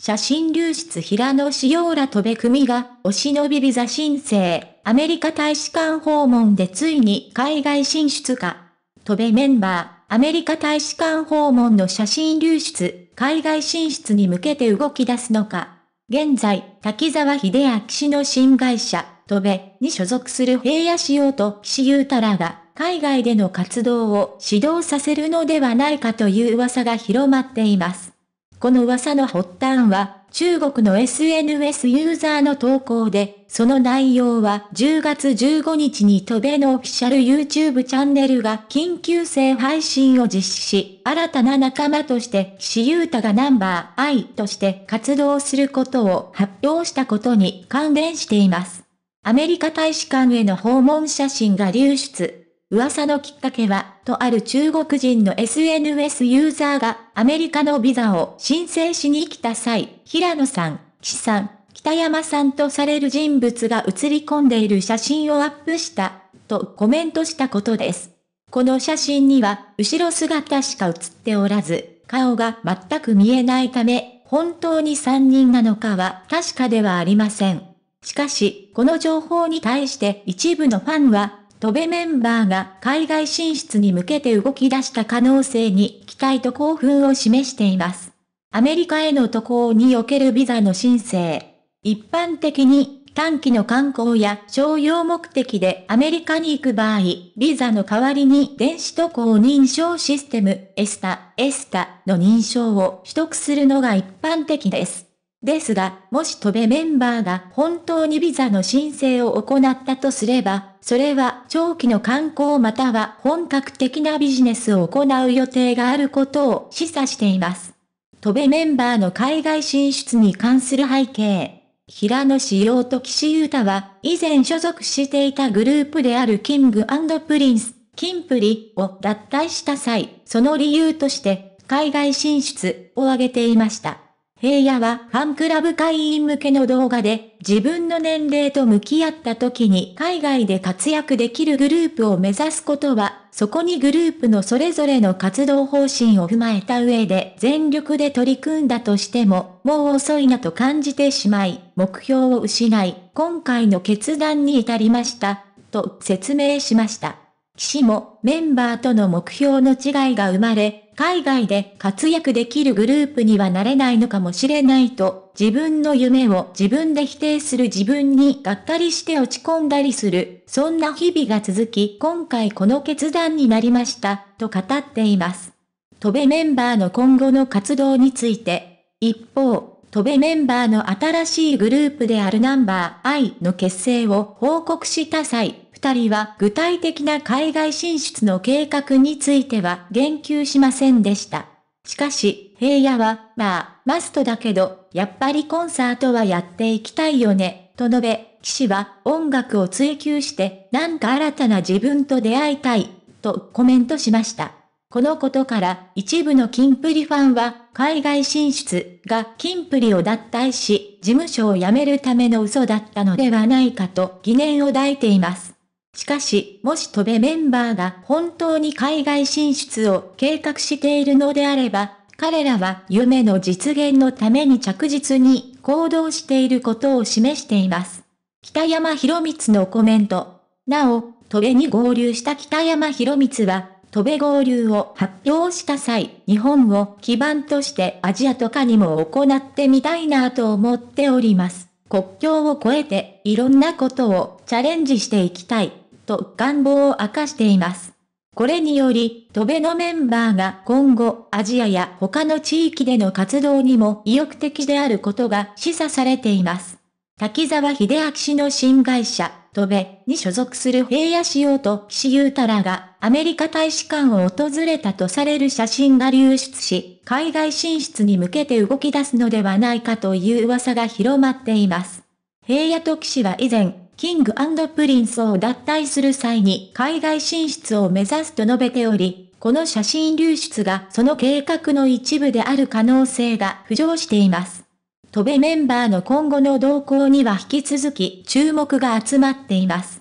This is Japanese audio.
写真流出平野紫耀ら戸部組がお忍びビザ申請、アメリカ大使館訪問でついに海外進出か。戸部メンバー、アメリカ大使館訪問の写真流出、海外進出に向けて動き出すのか。現在、滝沢秀明氏の新会社、戸部に所属する平野仕様と岸優太らが、海外での活動を指導させるのではないかという噂が広まっています。この噂の発端は、中国の SNS ユーザーの投稿で、その内容は10月15日に戸部のオフィシャル YouTube チャンネルが緊急性配信を実施し、新たな仲間として岸優太がナンバー I として活動することを発表したことに関連しています。アメリカ大使館への訪問写真が流出。噂のきっかけは、とある中国人の SNS ユーザーがアメリカのビザを申請しに来た際、平野さん、岸さん、北山さんとされる人物が写り込んでいる写真をアップした、とコメントしたことです。この写真には、後ろ姿しか写っておらず、顔が全く見えないため、本当に3人なのかは確かではありません。しかし、この情報に対して一部のファンは、戸部メンバーが海外進出に向けて動き出した可能性に期待と興奮を示しています。アメリカへの渡航におけるビザの申請。一般的に短期の観光や商用目的でアメリカに行く場合、ビザの代わりに電子渡航認証システムエスタ、エスタの認証を取得するのが一般的です。ですが、もし戸部メンバーが本当にビザの申請を行ったとすれば、それは長期の観光または本格的なビジネスを行う予定があることを示唆しています。TOBEメンバーの海外進出に関する背景。平野紫耀と岸優太は、以前所属していたグループである King & Prince、キンプリを脱退した際、その理由として、海外進出を挙げていました。平野はファンクラブ会員向けの動画で自分の年齢と向き合った時に海外で活躍できるグループを目指すことは、そこにグループのそれぞれの活動方針を踏まえた上で全力で取り組んだとしても、もう遅いなと感じてしまい、目標を失い、今回の決断に至りました、と説明しました。岸もメンバーとの目標の違いが生まれ、海外で活躍できるグループにはなれないのかもしれないと、自分の夢を自分で否定する自分にがっかりして落ち込んだりする、そんな日々が続き、今回この決断になりました、と語っています。戸部メンバーの今後の活動について、一方、戸部メンバーの新しいグループであるナンバー I の結成を報告した際、二人は具体的な海外進出の計画については言及しませんでした。しかし、平野は、まあ、マストだけど、やっぱりコンサートはやっていきたいよね、と述べ、騎士は音楽を追求して、なんか新たな自分と出会いたい、とコメントしました。このことから一部のキンプリファンは海外進出がキンプリを脱退し事務所を辞めるための嘘だったのではないかと疑念を抱いています。しかし、もし戸部メンバーが本当に海外進出を計画しているのであれば、彼らは夢の実現のために着実に行動していることを示しています。北山博光のコメント。なお、戸部に合流した北山博光は、戸部合流を発表した際、日本を基盤としてアジアとかにも行ってみたいなと思っております。国境を越えていろんなことをチャレンジしていきたい。と願望を明かしています。これにより、戸部のメンバーが今後、アジアや他の地域での活動にも意欲的であることが示唆されています。滝沢秀明氏の新会社、 TOBEに所属する平野紫耀と岸優太らがアメリカ大使館を訪れたとされる写真が流出し、海外進出に向けて動き出すのではないかという噂が広まっています。平野と岸は以前、 King & Prince を脱退する際に海外進出を目指すと述べており、この写真流出がその計画の一部である可能性が浮上しています。戸部メンバーの今後の動向には引き続き注目が集まっています。